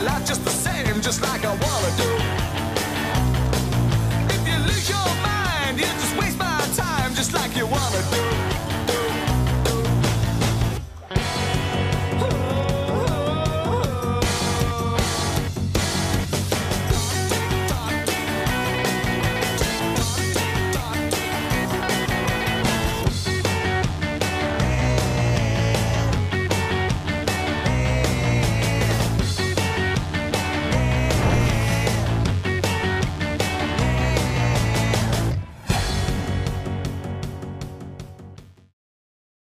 my just the same, just like